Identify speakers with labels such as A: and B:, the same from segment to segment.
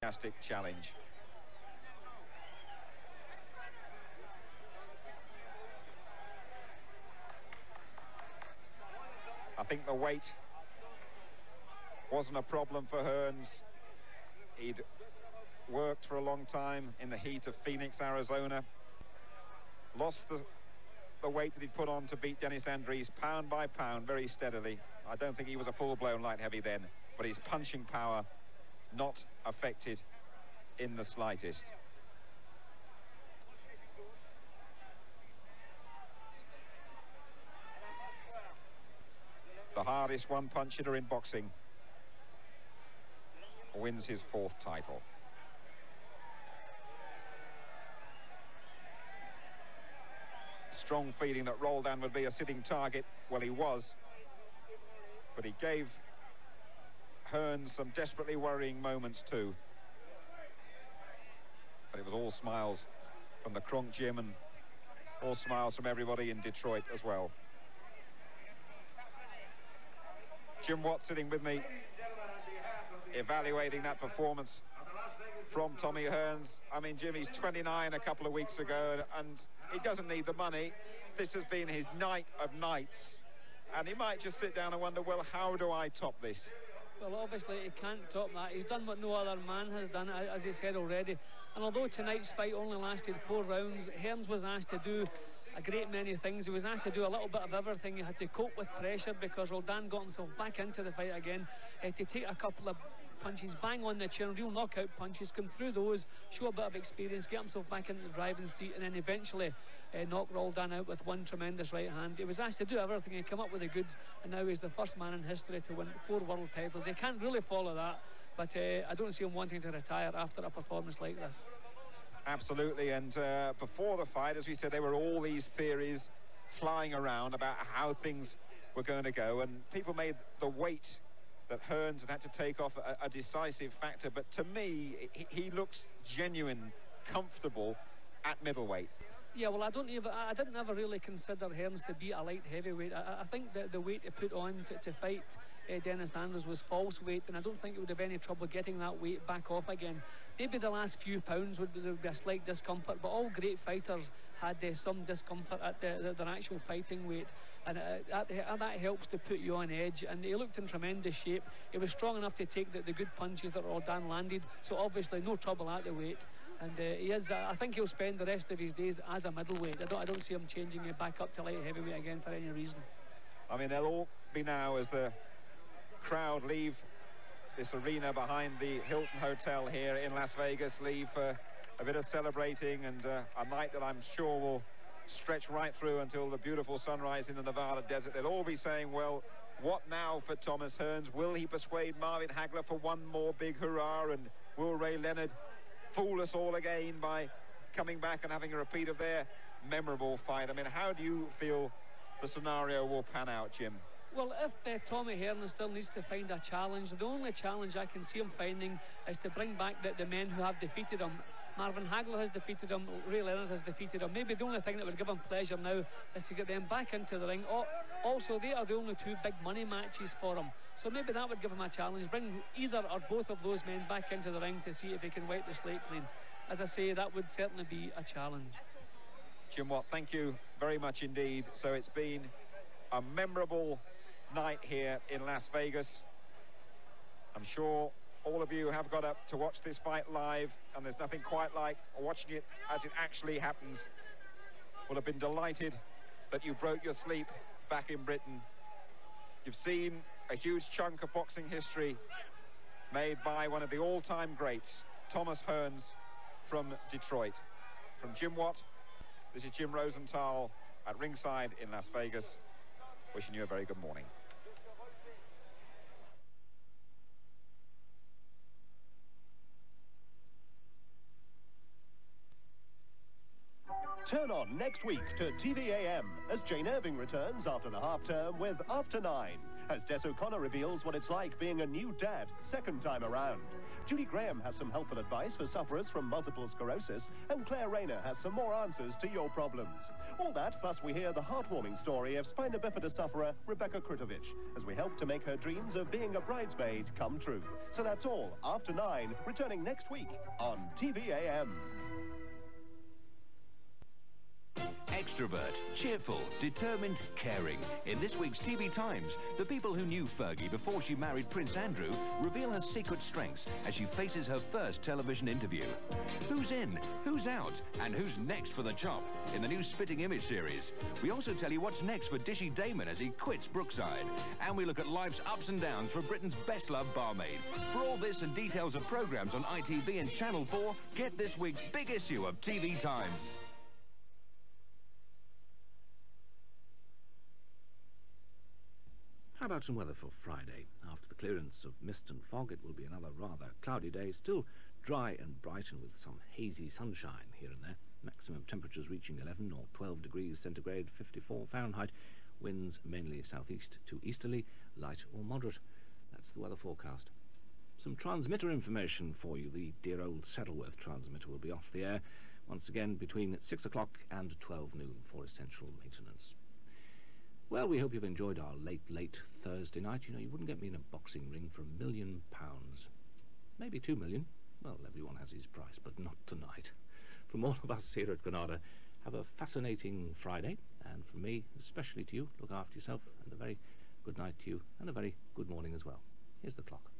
A: fantastic challenge. I think the weight wasn't a problem for Hearns. He'd worked for a long time in the heat of Phoenix, Arizona. Lost the, the weight that he'd put on to beat Dennis Andries pound by pound very steadily. I don't think he was a full-blown light heavy then, but his punching power not affected in the slightest. The hardest one-punch hitter in boxing wins his fourth title. Strong feeling that Roldan would be a sitting target. Well, he was. But he gave Hearns some desperately worrying moments too. But it was all smiles from the Kronk gym and all smiles from everybody in Detroit as well. Jim Watt sitting with me, evaluating that performance from Tommy Hearns. I mean, Jimmy's 29 a couple of weeks ago, and he doesn't need the money. This has been his night of nights, and he might just sit down and wonder, well, how do I top this?
B: Well, obviously he can't top that. He's done what no other man has done, as he said already. And although tonight's fight only lasted four rounds, Hearns was asked to do a great many things. He was asked to do a little bit of everything. He had to cope with pressure because Roldan got himself back into the fight again. He had to take a couple of punches, bang on the chin, real knockout punches, come through those, show a bit of experience, get himself back into the driving seat, and then eventually uh, knock Roldan out with one tremendous right hand. He was asked to do everything He come up with the goods, and now he's the first man in history to win four world titles. He can't really follow that, but uh, I don't see him wanting to retire after a performance like this.
A: Absolutely, and uh, before the fight, as we said, there were all these theories flying around about how things were going to go, and people made the weight that Hearns had had to take off a, a decisive factor. But to me, he, he, looks genuine, comfortable at middleweight.
B: Yeah, well, I don't even, I didn't ever really consider Hearns to be a light heavyweight. I, I think that the weight he put on to, to fight uh, Dennis Andries was false weight, and I don't think it would have any trouble getting that weight back off again. Maybe the last few pounds would, would be a slight discomfort, but all great fighters had uh, some discomfort at the, the, their actual fighting weight and uh, that, that, helps to put you on edge and he looked in tremendous shape he was strong enough to take the, the good punches that Roldan landed so obviously no trouble at the weight and uh, he is uh, I think he'll spend the rest of his days as a middleweight I don't, I don't see him changing it back up to light heavyweight again for any reason
A: I mean they'll all be now as the crowd leave this arena behind the Hilton Hotel here in Las Vegas leave for a bit of celebrating and uh, a night that I'm sure will stretch right through until the beautiful sunrise in the Nevada desert. They'll all be saying, well, what now for Thomas Hearns? Will he persuade Marvin Hagler for one more big hurrah? And will Ray Leonard fool us all again by coming back and having a repeat of their memorable fight? I mean, how do you feel the scenario will pan out, Jim?
B: Well, if uh, Tommy Hearns still needs to find a challenge, the only challenge I can see him finding is to bring back the, the men who have defeated him. Marvin Hagler has defeated him, Ray Leonard has defeated him. Maybe the only thing that would give him pleasure now is to get them back into the ring. Also, they are the only two big money matches for him. So maybe that would give him a challenge. Bring either or both of those men back into the ring to see if he can wipe the slate clean. As I say, that would certainly be a challenge.
A: Jim Watt, thank you very much indeed. So it's been a memorable night here in Las Vegas. I'm sure all of you have got up to watch this fight live, and there's nothing quite like watching it as it actually happens. Will have been delighted that you broke your sleep back in Britain. You've seen a huge chunk of boxing history made by one of the all-time greats, Thomas Hearns from Detroit. From Jim Watt, this is Jim Rosenthal at ringside in Las Vegas, wishing you a very good morning.
C: Turn on next week to TV-am as Jane Irving returns after the half term with After Nine. As Des O'Connor reveals what it's like being a new dad second time around. Judy Graham has some helpful advice for sufferers from multiple sclerosis, and Claire Rayner has some more answers to your problems. All that, plus we hear the heartwarming story of spina bifida sufferer Rebecca Kritovich, as we help to make her dreams of being a bridesmaid come true. So that's all, after nine, returning next week on TV-am.
D: Extrovert, cheerful, determined, caring. In this week's TV Times, the people who knew Fergie before she married Prince Andrew reveal her secret strengths as she faces her first television interview. Who's in, who's out, and who's next for the chop in the new Spitting Image series. We also tell you what's next for Dishy Damon as he quits Brookside. And we look at life's ups and downs for Britain's best-loved barmaid. For all this and details of programmes on ITV and Channel 4, get this week's big issue of TV Times.
E: How about some weather for Friday? After the clearance of mist and fog, it will be another rather cloudy day, still dry and bright and with some hazy sunshine here and there. Maximum temperatures reaching 11 or 12 degrees centigrade, 54 Fahrenheit. Winds mainly southeast to easterly, light or moderate. That's the weather forecast. Some transmitter information for you. The dear old Saddleworth transmitter will be off the air once again between 6 o'clock and 12 noon for essential maintenance. Well, we hope you've enjoyed our late, late Thursday night. You know, you wouldn't get me in a boxing ring for a million pounds. Maybe two million. Well, everyone has his price, but not tonight. From all of us here at Granada, have a fascinating Friday. And from me, especially to you, look after yourself and a very good night to you and a very good morning as well. Here's the clock.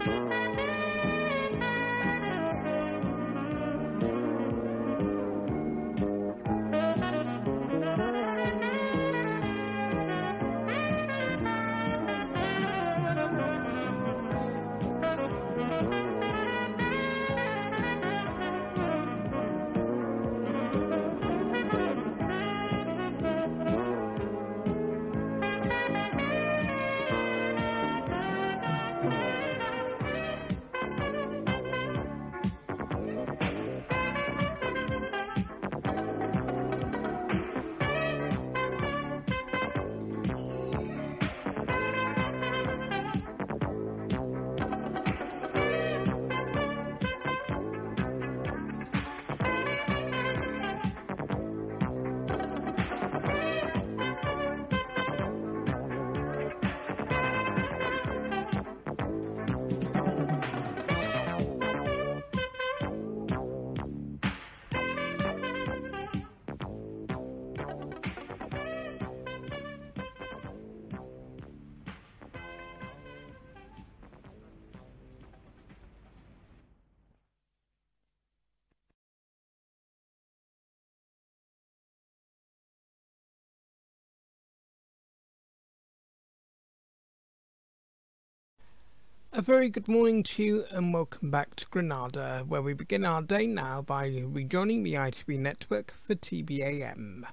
E: Mm-hmm.
F: A very good morning to you and welcome back to Granada, where we begin our day now by rejoining the ITV network for TV-am.